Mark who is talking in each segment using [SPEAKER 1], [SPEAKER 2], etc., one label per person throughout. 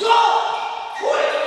[SPEAKER 1] Go! Quick!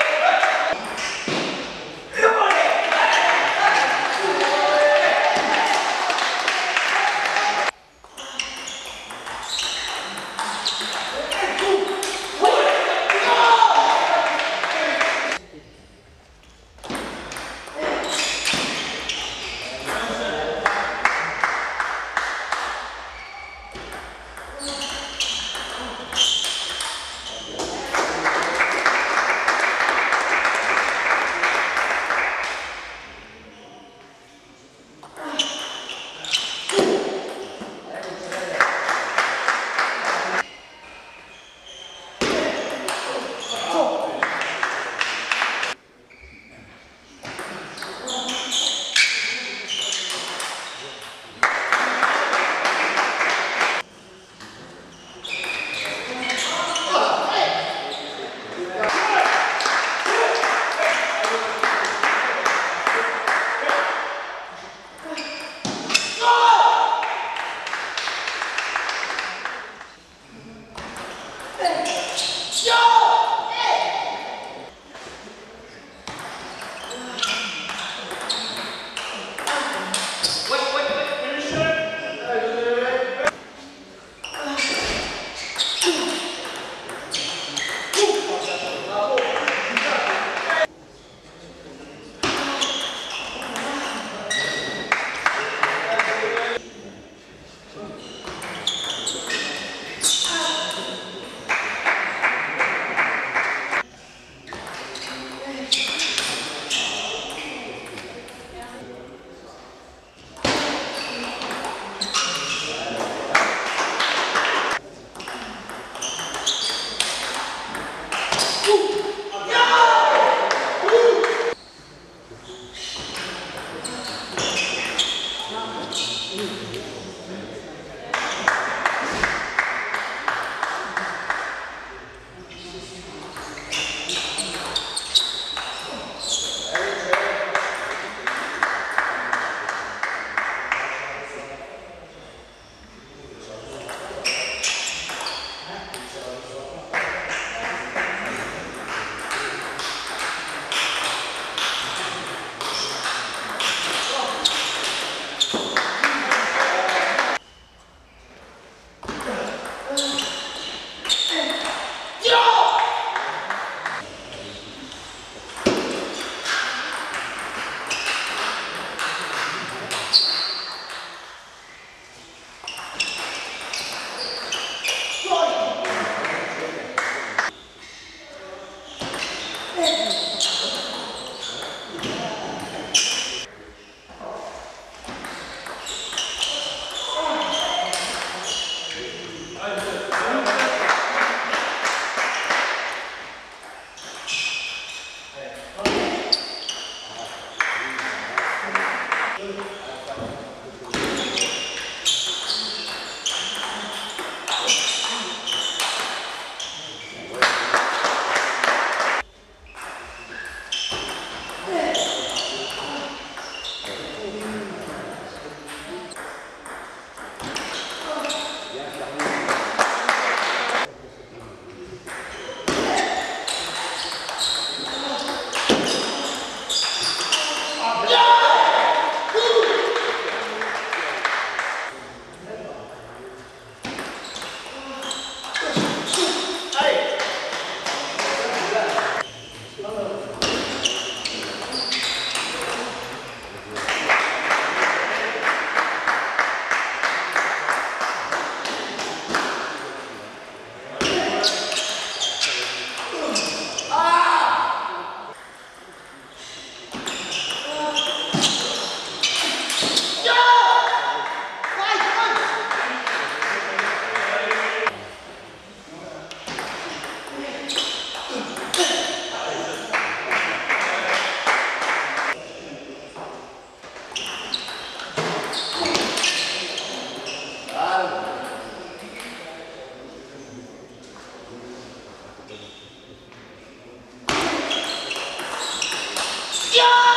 [SPEAKER 1] Yeah!